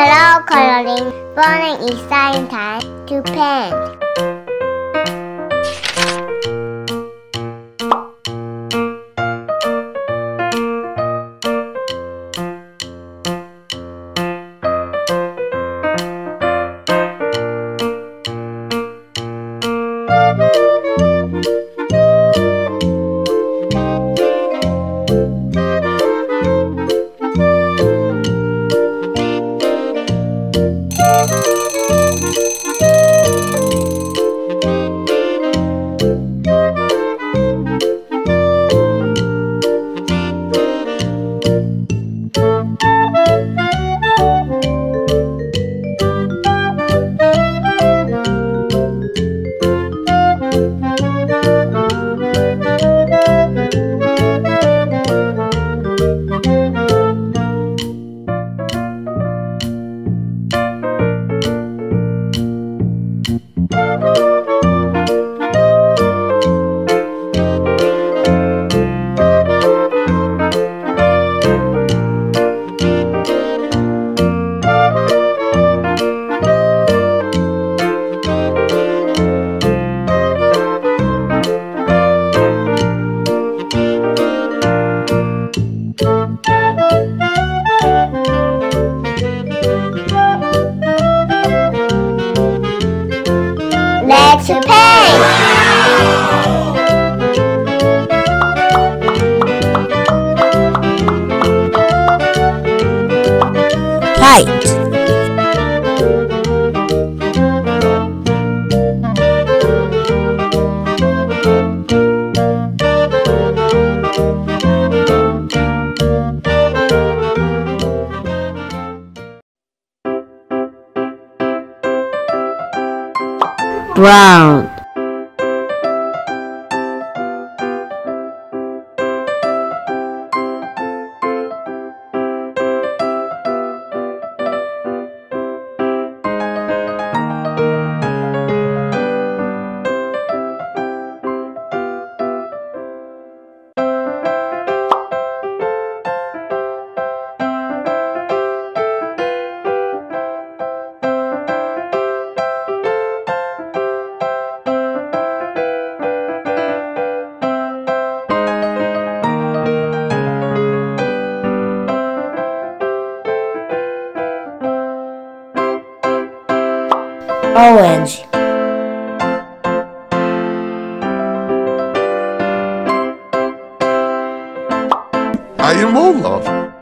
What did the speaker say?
Hello coloring, born in exciting time to paint. Let's paint! Kite Brown Orange I am Olaf.